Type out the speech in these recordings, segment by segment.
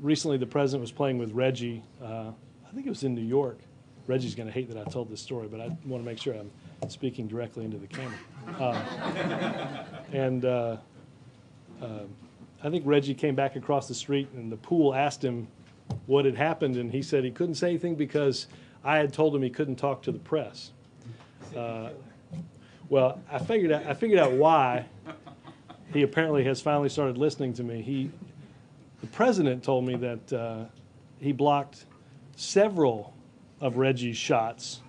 recently the president was playing with Reggie. Uh, I think it was in New York. Reggie's going to hate that I told this story, but I want to make sure I'm speaking directly into the camera. Um, and uh, um, I think Reggie came back across the street, and the pool asked him what had happened, and he said he couldn't say anything because I had told him he couldn't talk to the press. Uh, well, I figured out, I figured out why he apparently has finally started listening to me. He, the president told me that uh, he blocked several of Reggie's shots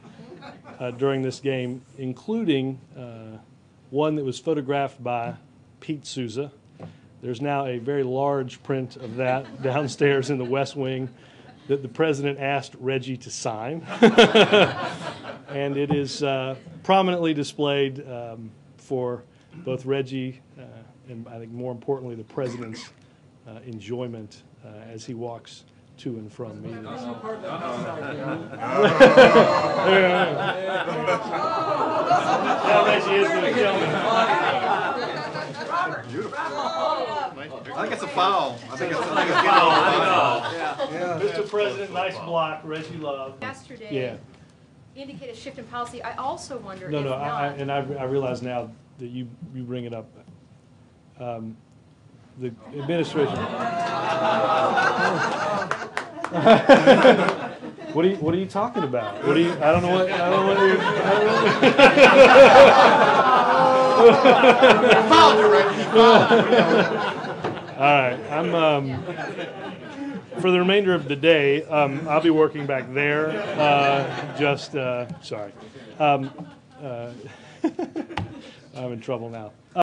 uh, during this game, including uh, one that was photographed by Pete Souza. There's now a very large print of that downstairs in the West Wing that the president asked Reggie to sign. and it is uh, prominently displayed um, for both Reggie uh, and I think more importantly the president's uh, enjoyment uh, as he walks to and from meetings. Yeah, Reggie is going to kill me. I think it's a foul. I think it's, I think it's foul. Mr. President, nice block, Reggie Love. Yesterday. Yeah. yesterday indicate a shift in policy. I also wonder if No, no, I, I, and I, I realize now that you, you bring it up. Um, The administration. What are you, what are you talking about? What are you, I don't know what, I don't know what you're, I don't know. Fouled it, right? He fouled it. All right, I'm, um, for the remainder of the day, um, I'll be working back there, uh, just, uh, sorry. Um, uh, I'm in trouble now.